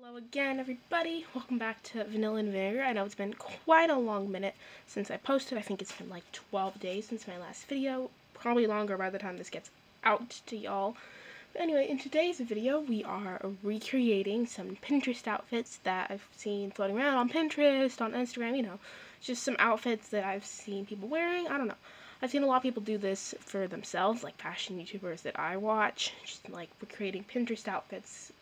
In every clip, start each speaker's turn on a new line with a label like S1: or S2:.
S1: Hello again everybody, welcome back to Vanilla and Vines. I know it's been quite a long minute since I posted, I think it's been like 12 days since my last video, probably longer by the time this gets out to y'all. But anyway, in today's video we are recreating some Pinterest outfits that I've seen floating around on Pinterest, on Instagram, you know, just some outfits that I've seen people wearing, I don't know. I've seen a lot of people do this for themselves, like fashion YouTubers that I watch, just like recreating Pinterest outfits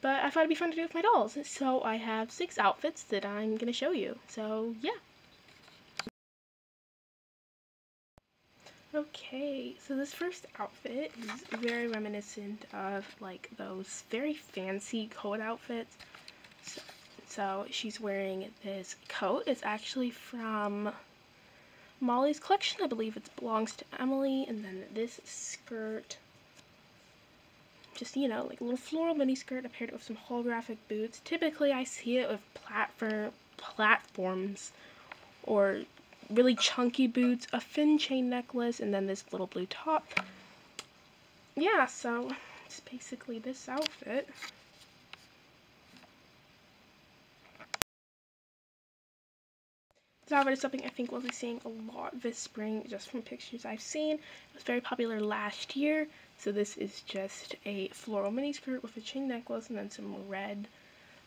S1: but I thought it'd be fun to do with my dolls. So I have six outfits that I'm going to show you. So yeah. Okay, so this first outfit is very reminiscent of like those very fancy coat outfits. So, so she's wearing this coat. It's actually from Molly's collection. I believe it belongs to Emily. And then this skirt just, you know, like a little floral mini skirt paired it with some holographic boots. Typically, I see it with platform, platforms or really chunky boots, a fin chain necklace, and then this little blue top. Yeah, so it's basically this outfit. Outfit is something I think we'll be seeing a lot this spring just from pictures I've seen. It was very popular last year. So this is just a floral mini skirt with a chain necklace and then some red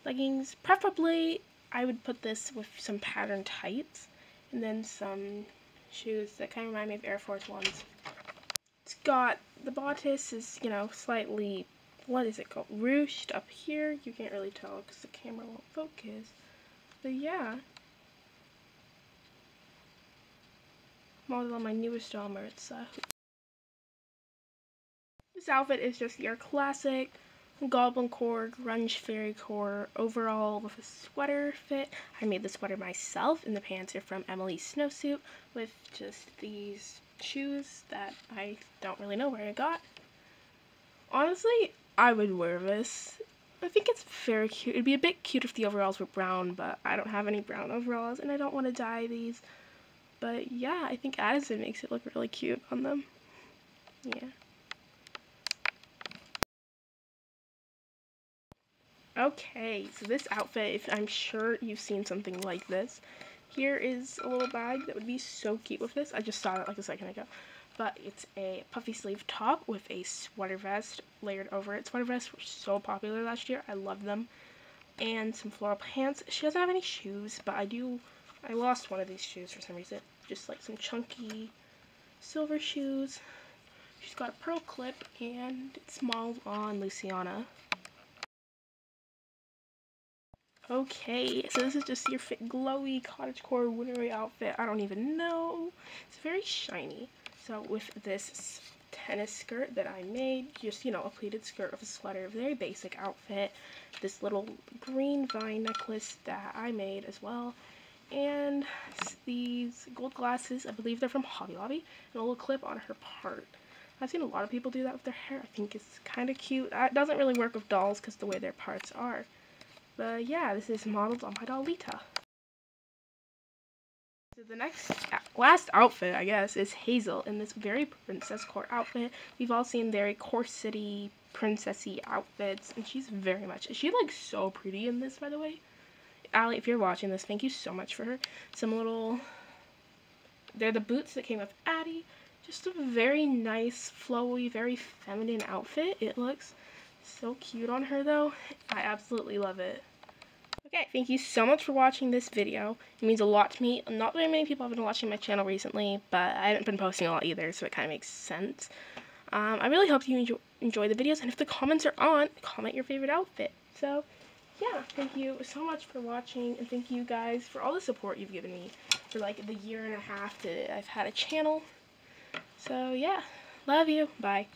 S1: leggings. Preferably, I would put this with some patterned tights and then some shoes that kind of remind me of Air Force Ones. It's got, the bodice is, you know, slightly, what is it called, ruched up here. You can't really tell because the camera won't focus. But yeah, model on my newest armor. It's uh, this outfit is just your classic goblin core, grunge fairy core overall with a sweater fit. I made the sweater myself and the pants are from Emily's snowsuit with just these shoes that I don't really know where I got. Honestly, I would wear this. I think it's very cute. It'd be a bit cute if the overalls were brown, but I don't have any brown overalls and I don't want to dye these. But yeah, I think Addison makes it look really cute on them. Yeah. Okay, so this outfit, if I'm sure you've seen something like this. Here is a little bag that would be so cute with this. I just saw it like a second ago. But it's a puffy sleeve top with a sweater vest layered over it. Sweater vests were so popular last year. I love them. And some floral pants. She doesn't have any shoes, but I do I lost one of these shoes for some reason. Just like some chunky silver shoes. She's got a pearl clip and it's modeled on Luciana. Okay, so this is just your fit glowy cottagecore wintry outfit. I don't even know. It's very shiny. So with this tennis skirt that I made, just, you know, a pleated skirt with a sweater, very basic outfit. This little green vine necklace that I made as well and these gold glasses. I believe they're from Hobby Lobby, and a little clip on her part. I've seen a lot of people do that with their hair. I think it's kind of cute. Uh, it doesn't really work with dolls because the way their parts are. But yeah, this is modeled on my doll Lita. So the next, uh, last outfit, I guess, is Hazel in this very princess core outfit. We've all seen very corsetty, princessy outfits, and she's very much, she like so pretty in this, by the way. Allie, if you're watching this, thank you so much for her. Some little, they're the boots that came with Addie. Just a very nice, flowy, very feminine outfit. It looks so cute on her though. I absolutely love it. Okay, thank you so much for watching this video. It means a lot to me. Not very many people have been watching my channel recently, but I haven't been posting a lot either, so it kind of makes sense. Um, I really hope you enjoy, enjoy the videos, and if the comments are on, comment your favorite outfit. So, yeah, thank you so much for watching, and thank you guys for all the support you've given me for like the year and a half that I've had a channel. So yeah, love you. Bye.